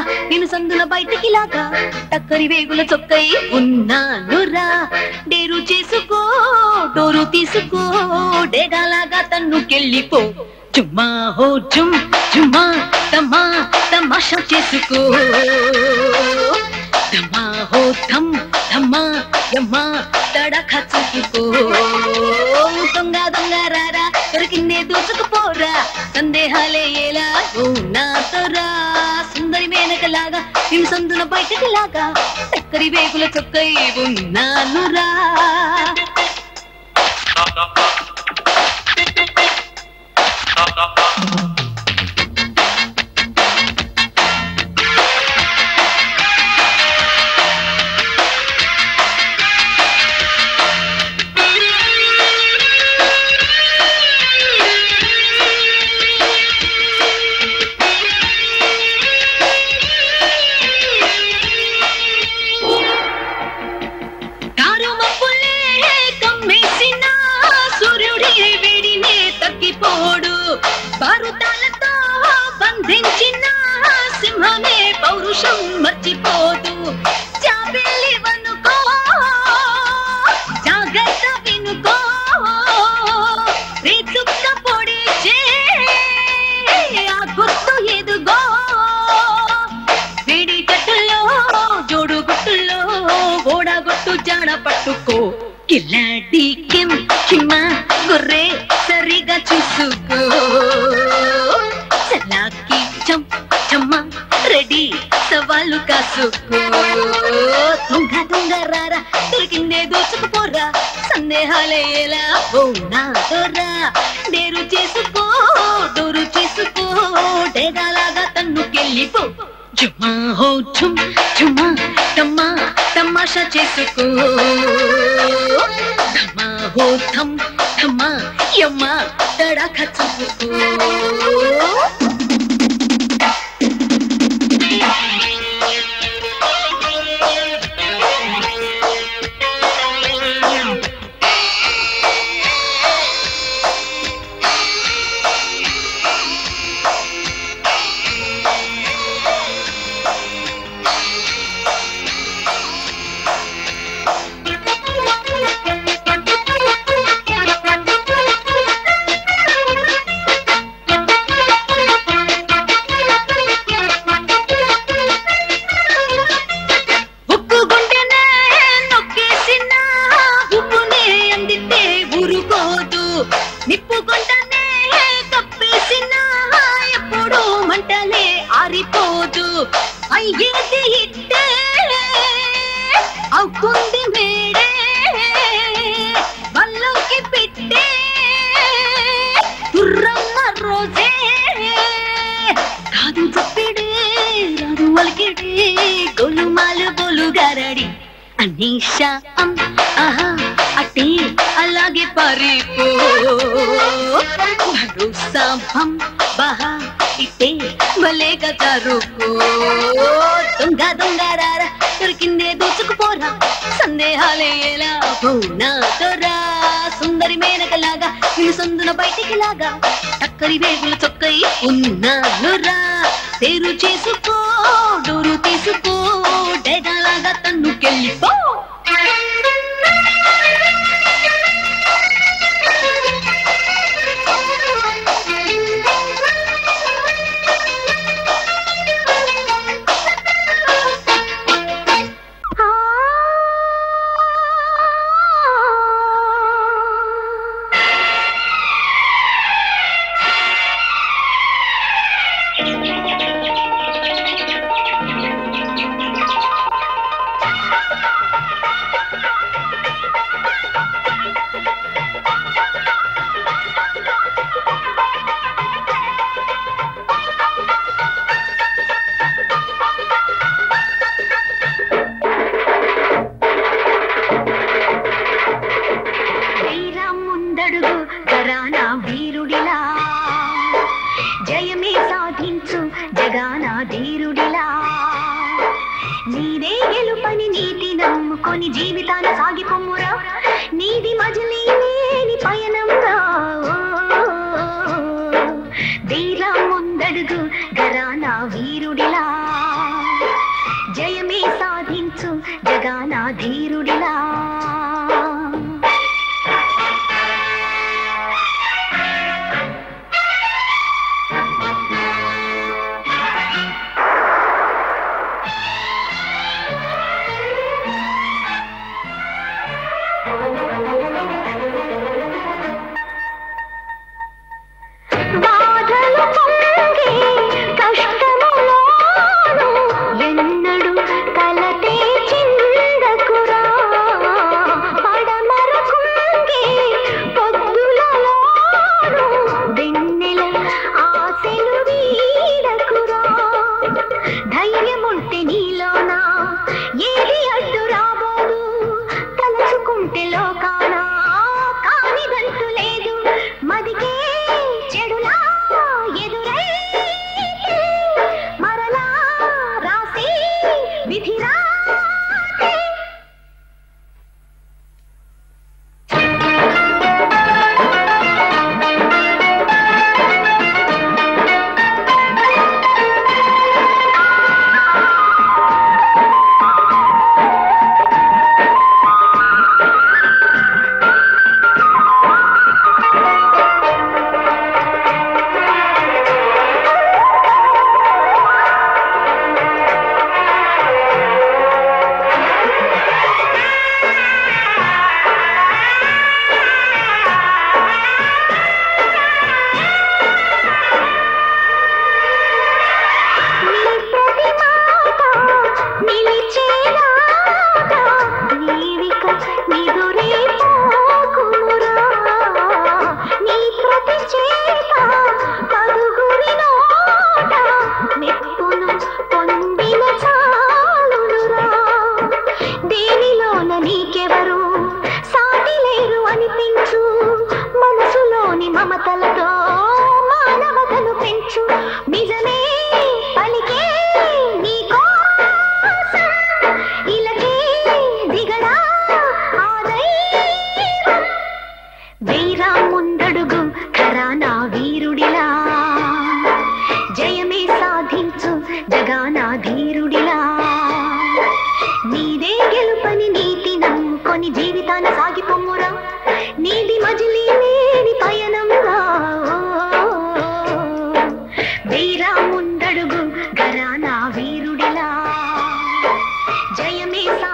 మేనకలాగా నేను సందుల బయటికి లాగా టక్కరి వేగుల చొక్కై ఉన్నానురా డేరు చేసుకో డోరు తీసుకో డేగాలాగా తన్నుకెళ్ళిపో చుమ్మా హో చుమ్ చుమ్మా తమా తమాషా చేసుకో. ధమా హో ధమ్ ధమ్మా యమ్మా తడక చూసుకో దొంగ దొంగ రారా దొరికిందే దూసుకుపోరా. సందేహాలే ఎలా నాతోరా సుందరి మేనకలాగా హింసందున సందున లాగా చక్కరి వేగుల చొక్కై ఉన్నానురా కారు సందేహాలే ఓ నా దొరా డేరు చేసుకో డోరు చేసుకో డేగాలాగా తన్నుకెళ్ళిపో. జుమా హో ఝుమ్ ఝుమా తమ్మా తమాషా చేసుకో. ధమా హో థమ్ థమా యమ్మా తడాఖ చూసుకో అయ్యేది ఇట్టే అవుతుంది మేడే బల్లోకి పెట్టే తుర్రమ్మ రోజే. కాదు చప్పిడే రాదు వలికిడే గొలుమాలు బొలుగారడి అనీషా అం ఆహా అటే అలాగే పారిపో. భరోసా భం బహా ఇటే భలేగా తరుకో. దొంగ దొంగ దొరికిందే దోచుకుపోరా సందేహాలే ఎలా నాతోరా సుందరి మేనకలాగా నేను సందున బయటికి లాగా చక్కరి వేగులు చొక్కై ఉన్నానురా తేరు చేసుకో డోరు తీసుకో డేగాలాగా తన్నుకెళ్ళిపో.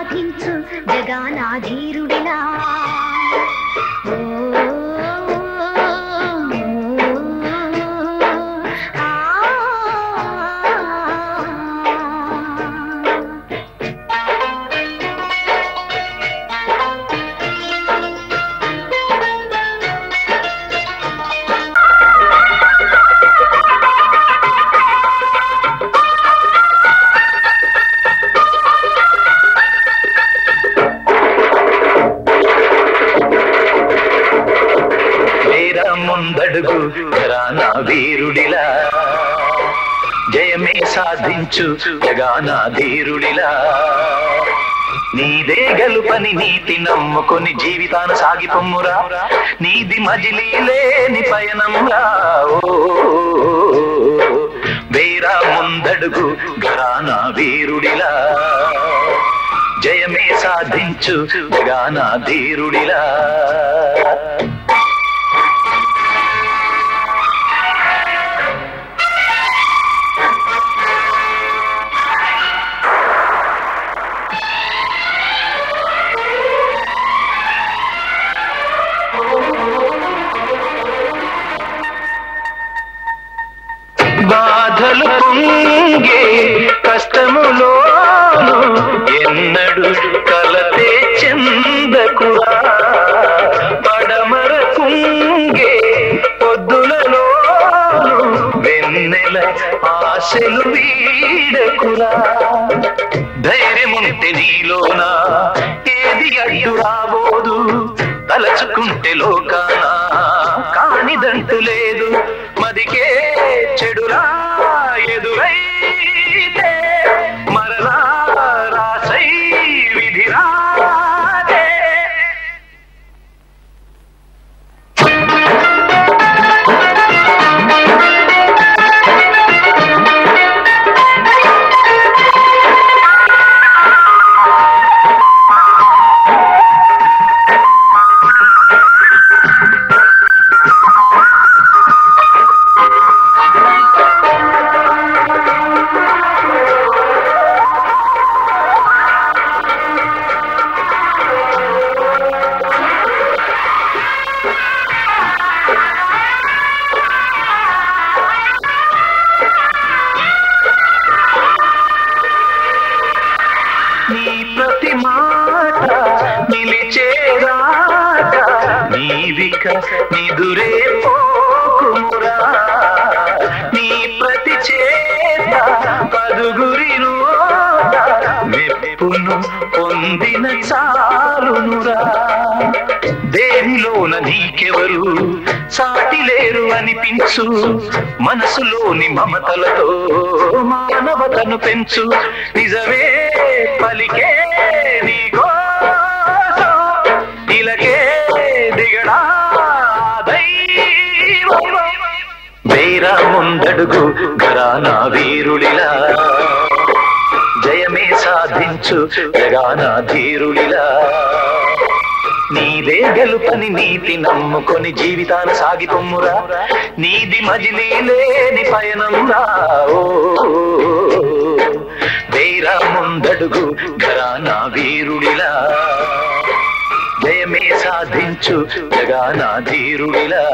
సాధించు జగానాధీరుడిలా. వందడుగు ఘరానా వీరుడిలా. జయమే సాధించు జగానా ధీరుడిలా. నీదే గలుపని నీతి నమ్ముకొని జీవితాన సాగిపొమ్మురా నీది మజిలీ లేని పయనంరా వేరా ముందడుగు ఘరానా వీరుడిలా. జయమే సాధించు గానా ధీరుడిలా. ఆశలు వీడకురా. ధైర్యముంటే నీలోనా? ఏది అడ్డు రాబోదు? తలచుకుంటే లోకానా? కానిదంటు లేదు. మదికే చెడురా? ప్రతి మాట నిలిచేరాట నీవిక నిదురే పోకుమురా నీ ప్రతి చేత పదుగురి మెప్పును పొందిన చాలునురా దేనిలోన నీకెవరు సాటి లేరు అనిపించు. మనసులోని మమతలతో మానవతను పెంచు. నిజమే అడుగు ఘరానా వీరుడిలా జయమే సాధించు జగానా ధీరుడిలా నీదే గెలుపని నీతి నమ్ముకొని జీవితాన సాగిపొమ్మురా నీది మజిలీ లేని పయనం రా వేరా ముందడుగు ఘరానా వీరుడిలా జయమే సాధించు జగానా ధీరుడిలా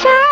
अच्छा